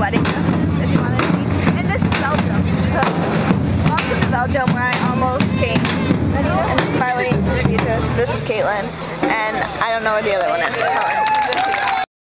wedding dresses, if you want to see. And this is Belgium. So, welcome to Belgium, where I almost came. And this is Marlene, this is Caitlin, and I don't know what the other one is. So